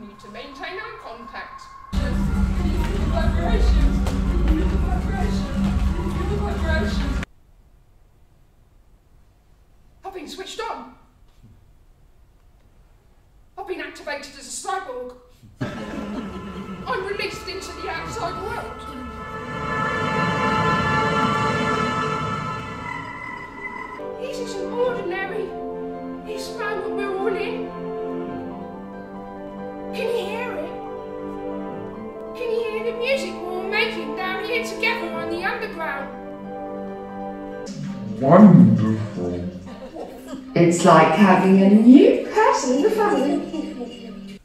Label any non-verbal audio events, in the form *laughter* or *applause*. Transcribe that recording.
We need to maintain eye contact. I've been switched on. I've been activated as a cyborg. *laughs* I'm released into the outside world. This isn't ordinary. Music we're making down here together on the underground? Wonderful. It's like having a new pet in the family.